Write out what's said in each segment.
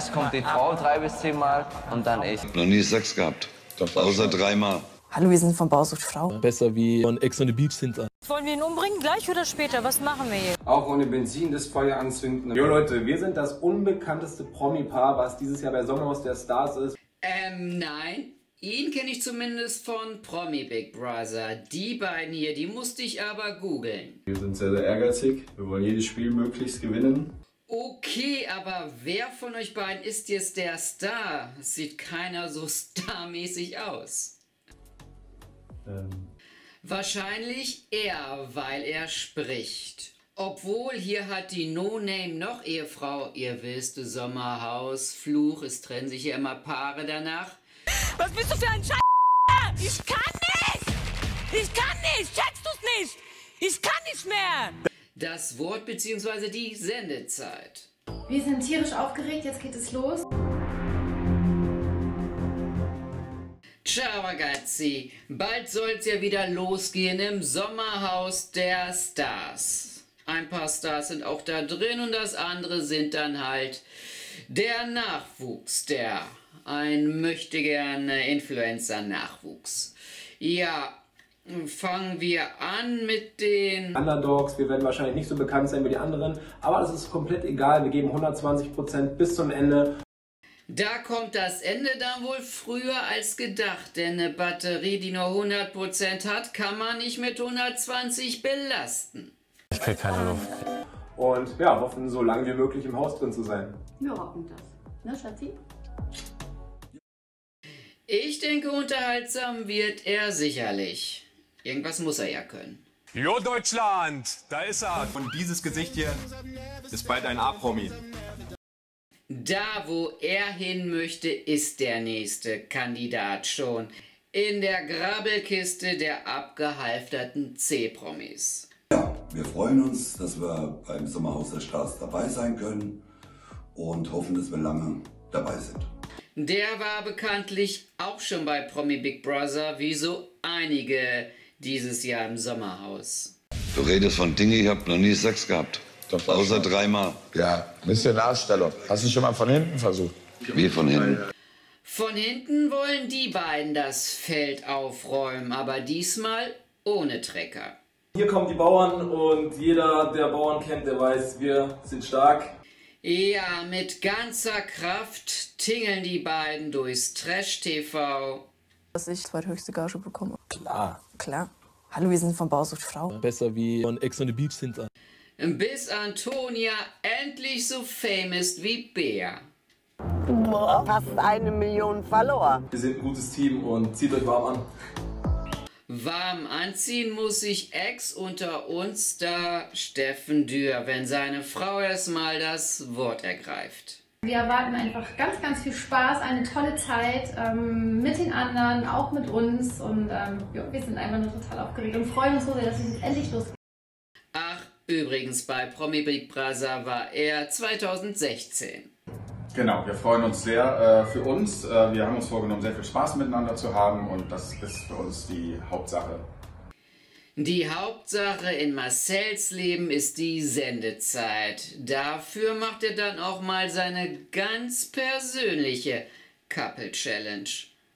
Erst kommt die Frau drei bis zehn Mal und dann ich. Noch nie Sex gehabt. Außer dreimal. Hallo, wir sind von Bausucht Frau. Besser wie von Ex on the Beach sind. Wollen wir ihn umbringen, gleich oder später? Was machen wir hier? Auch ohne Benzin das Feuer anzünden. Jo Leute, wir sind das unbekannteste Promi-Paar, was dieses Jahr bei Sommerhaus der Stars ist. Ähm, nein. Ihn kenne ich zumindest von Promi Big Brother. Die beiden hier, die musste ich aber googeln. Wir sind sehr, sehr ehrgeizig. Wir wollen jedes Spiel möglichst gewinnen. Okay, aber wer von euch beiden ist jetzt der Star? Es sieht keiner so starmäßig aus. Ähm, Wahrscheinlich er, weil er spricht. Obwohl hier hat die No-Name noch Ehefrau, ihr wisst, Sommerhaus, Fluch, es trennen sich ja immer Paare danach. Was bist du für ein Scheiß? Ich kann nicht! Ich kann nicht! Checkst du's nicht? Ich kann nicht mehr! Das Wort bzw. die Sendezeit. Wir sind tierisch aufgeregt, jetzt geht es los. Ciao ragazzi, bald soll's ja wieder losgehen im Sommerhaus der Stars. Ein paar Stars sind auch da drin und das andere sind dann halt der Nachwuchs, der ein möchte gerne Influencer-Nachwuchs. Ja, fangen wir an mit den Underdogs, wir werden wahrscheinlich nicht so bekannt sein wie die anderen, aber das ist komplett egal. Wir geben 120% bis zum Ende. Da kommt das Ende dann wohl früher als gedacht, denn eine Batterie, die nur 100% hat, kann man nicht mit 120 belasten. Ich krieg keine Luft. Und ja, hoffen so lange wie möglich im Haus drin zu sein. Wir rocken das. Ne, Schatzi? Ich denke, unterhaltsam wird er sicherlich. Irgendwas muss er ja können. Jo Deutschland, da ist er. Und dieses Gesicht hier ist bald ein A-Promi. Da, wo er hin möchte, ist der nächste Kandidat schon. In der Grabbelkiste der abgehalfterten C-Promis. Ja, wir freuen uns, dass wir beim Sommerhaus der Stars dabei sein können und hoffen, dass wir lange dabei sind. Der war bekanntlich auch schon bei Promi Big Brother, wie so einige dieses Jahr im Sommerhaus. Du redest von Dingen, ich habe noch nie Sex gehabt. Außer dreimal. Ja, bisschen Nachstellung. Hast du schon mal von hinten versucht? Wie von hinten. Von hinten wollen die beiden das Feld aufräumen, aber diesmal ohne Trecker. Hier kommen die Bauern und jeder, der Bauern kennt, der weiß, wir sind stark. Ja, mit ganzer Kraft tingeln die beiden durchs Trash-TV. Dass ich zweithöchste Gage bekomme. Klar. Klar. Hallo, wir sind von Bausucht Frau. Besser wie von Ex on the Beach sind. Bis Antonia endlich so fame ist wie Bea. Boah, fast eine Million Follower. Wir sind ein gutes Team und zieht euch warm an. Warm anziehen muss sich Ex unter uns da Steffen Dürr, wenn seine Frau erstmal das Wort ergreift. Wir erwarten einfach ganz, ganz viel Spaß, eine tolle Zeit ähm, mit den anderen, auch mit uns. Und ähm, ja, wir sind einfach nur total aufgeregt und freuen uns so sehr, dass es jetzt endlich losgeht. Ach, übrigens, bei Promi Big Brother war er 2016. Genau, wir freuen uns sehr äh, für uns. Äh, wir haben uns vorgenommen, sehr viel Spaß miteinander zu haben und das ist für uns die Hauptsache. Die Hauptsache in Marcells Leben ist die Sendezeit. Dafür macht er dann auch mal seine ganz persönliche Couple Challenge.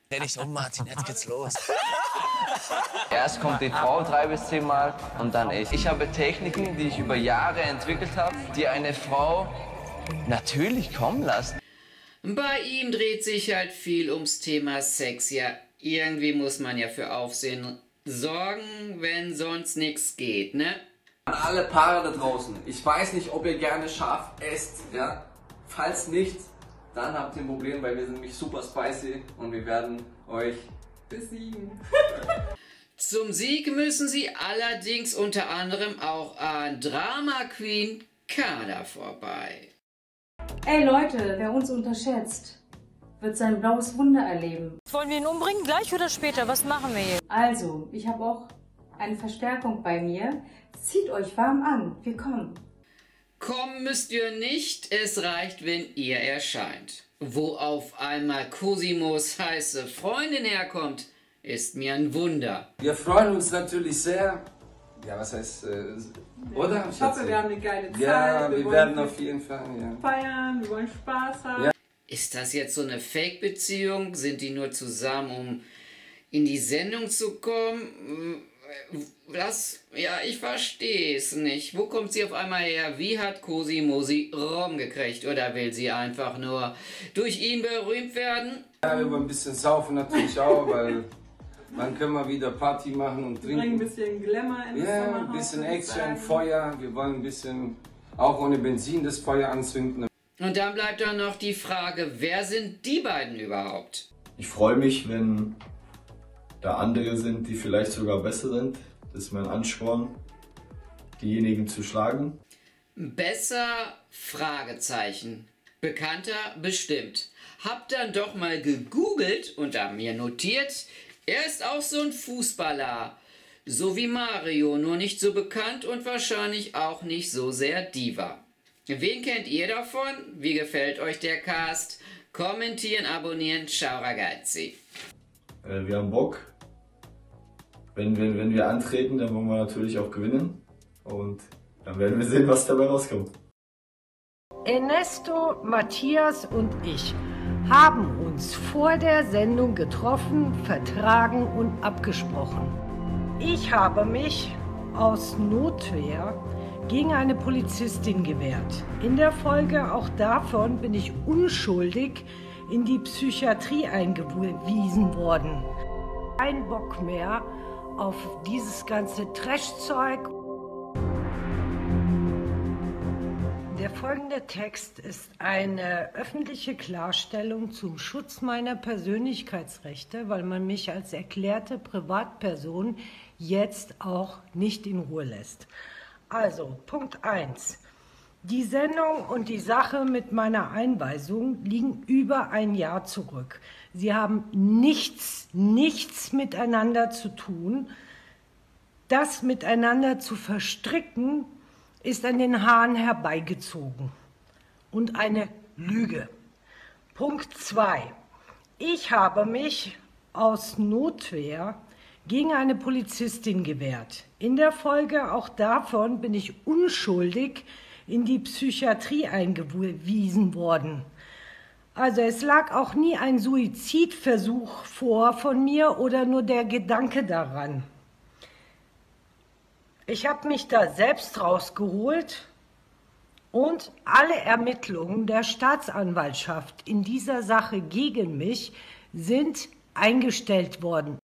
Dreh dich um, Martin, jetzt geht's los. Erst kommt die Frau drei bis zehn Mal und dann ich. Ich habe Techniken, die ich über Jahre entwickelt habe, die eine Frau natürlich kommen lassen. Bei ihm dreht sich halt viel ums Thema Sex. Ja, irgendwie muss man ja für Aufsehen sorgen, wenn sonst nichts geht, ne? An alle Paare da draußen, ich weiß nicht, ob ihr gerne scharf esst, ja? Falls nicht, dann habt ihr ein Problem, weil wir sind nämlich super spicy und wir werden euch besiegen. Zum Sieg müssen sie allerdings unter anderem auch an Drama Queen Kada vorbei. Ey Leute, wer uns unterschätzt, wird sein blaues Wunder erleben. Wollen wir ihn umbringen, gleich oder später? Was machen wir hier? Also, ich habe auch eine Verstärkung bei mir. Zieht euch warm an, wir kommen. Kommen müsst ihr nicht, es reicht, wenn ihr erscheint. Wo auf einmal Cosimos heiße Freundin herkommt, ist mir ein Wunder. Wir freuen uns natürlich sehr. Ja, was heißt, äh, oder? Ich hoffe, wir haben eine geile Zeit. Ja, wir, wollen werden auf jeden Fall, ja. feiern, wir wollen Spaß haben. Ja. Ist das jetzt so eine Fake-Beziehung? Sind die nur zusammen, um in die Sendung zu kommen? Was? Ja, ich verstehe es nicht. Wo kommt sie auf einmal her? Wie hat Cosi Mosi Rom gekriegt? Oder will sie einfach nur durch ihn berühmt werden? Ja, wir wollen ein bisschen saufen natürlich auch, weil dann können wir wieder Party machen und Bring ein trinken. bisschen Glamour in das Ja, ein bisschen Action. Feuer. Wir wollen ein bisschen auch ohne Benzin das Feuer anzünden. Und dann bleibt dann noch die Frage, wer sind die beiden überhaupt? Ich freue mich, wenn da andere sind, die vielleicht sogar besser sind. Das ist mein Ansporn, diejenigen zu schlagen. Besser? Fragezeichen. Bekannter? Bestimmt. Hab dann doch mal gegoogelt und da mir notiert, er ist auch so ein Fußballer. So wie Mario, nur nicht so bekannt und wahrscheinlich auch nicht so sehr Diva. Wen kennt ihr davon? Wie gefällt euch der Cast? Kommentieren, abonnieren, ciao ragazzi. Äh, wir haben Bock. Wenn, wenn, wenn wir antreten, dann wollen wir natürlich auch gewinnen. Und dann werden wir sehen, was dabei rauskommt. Ernesto, Matthias und ich haben uns vor der Sendung getroffen, vertragen und abgesprochen. Ich habe mich aus Notwehr gegen eine Polizistin gewehrt. In der Folge auch davon bin ich unschuldig in die Psychiatrie eingewiesen worden. Kein Bock mehr auf dieses ganze Trashzeug Der folgende Text ist eine öffentliche Klarstellung zum Schutz meiner Persönlichkeitsrechte, weil man mich als erklärte Privatperson jetzt auch nicht in Ruhe lässt. Also, Punkt 1. Die Sendung und die Sache mit meiner Einweisung liegen über ein Jahr zurück. Sie haben nichts, nichts miteinander zu tun. Das miteinander zu verstricken, ist an den Haaren herbeigezogen und eine Lüge. Punkt 2. Ich habe mich aus Notwehr gegen eine Polizistin gewehrt. In der Folge auch davon bin ich unschuldig in die Psychiatrie eingewiesen worden. Also es lag auch nie ein Suizidversuch vor von mir oder nur der Gedanke daran. Ich habe mich da selbst rausgeholt und alle Ermittlungen der Staatsanwaltschaft in dieser Sache gegen mich sind eingestellt worden.